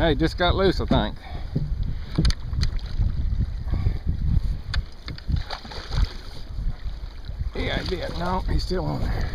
Hey, just got loose, I think. Yeah, I did. No, he's still on there.